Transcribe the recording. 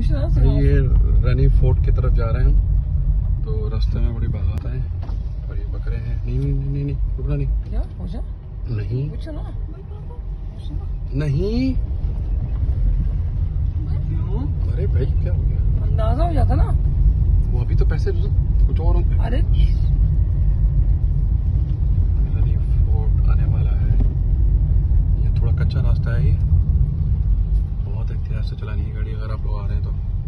ये runny fort की तरफ़ जा रहे हैं हम तो रास्ते में बड़ी बात है और ये बकरे हैं। नहीं नहीं नहीं नहीं, नहीं रुकना नहीं। क्या? पूछा? नहीं। पूछो ना। नहीं। क्यों अरे भाई क्या हो गया? अंदाज़ा हो जाता ना। वो अभी तो पैसे कुछ और अरे। रनी फोर्ट आने वाला है। ये थोड़ा कच्चा रास्ता है ये। से चलानी है गाड़ी अगर आप लोग आ रहे हैं तो।